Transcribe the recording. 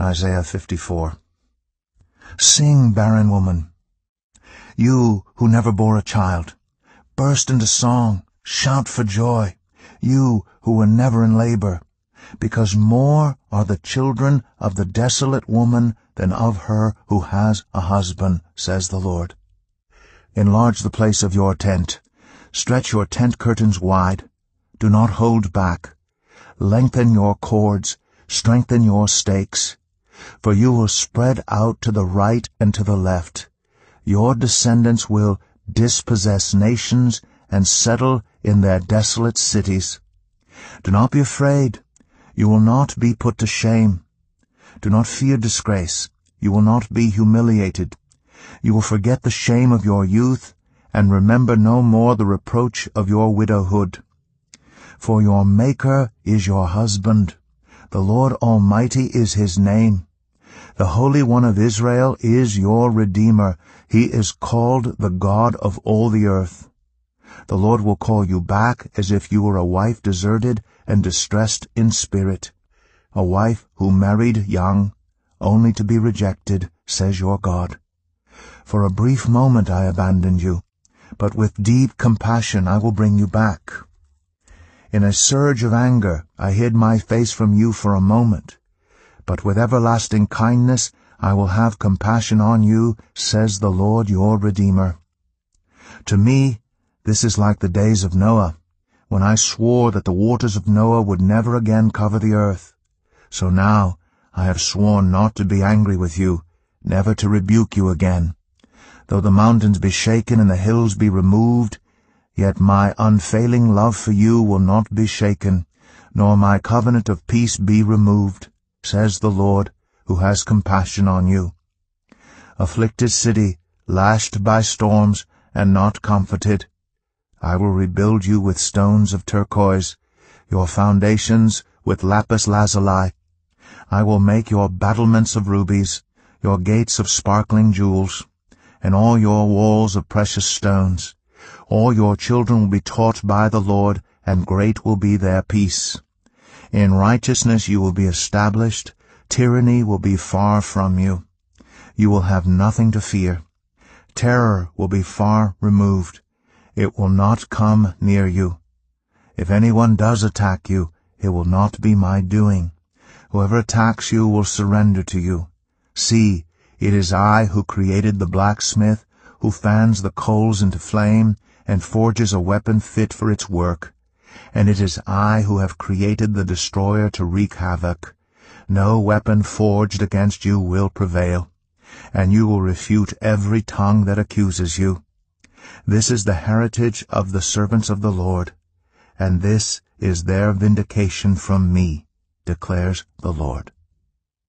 Isaiah 54. Sing, barren woman. You who never bore a child, burst into song, shout for joy, you who were never in labor, because more are the children of the desolate woman than of her who has a husband, says the Lord. Enlarge the place of your tent. Stretch your tent curtains wide. Do not hold back. Lengthen your cords. Strengthen your stakes. For you will spread out to the right and to the left. Your descendants will dispossess nations and settle in their desolate cities. Do not be afraid. You will not be put to shame. Do not fear disgrace. You will not be humiliated. You will forget the shame of your youth, and remember no more the reproach of your widowhood. For your Maker is your husband. The Lord Almighty is his name. The Holy One of Israel is your Redeemer. He is called the God of all the earth. The Lord will call you back as if you were a wife deserted and distressed in spirit, a wife who married young, only to be rejected, says your God. For a brief moment I abandoned you, but with deep compassion I will bring you back. In a surge of anger I hid my face from you for a moment, but with everlasting kindness I will have compassion on you, says the Lord your Redeemer. To me this is like the days of Noah, when I swore that the waters of Noah would never again cover the earth. So now I have sworn not to be angry with you, never to rebuke you again. Though the mountains be shaken and the hills be removed, yet my unfailing love for you will not be shaken, nor my covenant of peace be removed, says the Lord, who has compassion on you. Afflicted city, lashed by storms, and not comforted, I will rebuild you with stones of turquoise, your foundations with lapis lazuli. I will make your battlements of rubies, your gates of sparkling jewels and all your walls of precious stones. All your children will be taught by the Lord, and great will be their peace. In righteousness you will be established, tyranny will be far from you. You will have nothing to fear. Terror will be far removed. It will not come near you. If anyone does attack you, it will not be my doing. Whoever attacks you will surrender to you. See, it is I who created the blacksmith, who fans the coals into flame, and forges a weapon fit for its work. And it is I who have created the destroyer to wreak havoc. No weapon forged against you will prevail, and you will refute every tongue that accuses you. This is the heritage of the servants of the Lord, and this is their vindication from me, declares the Lord.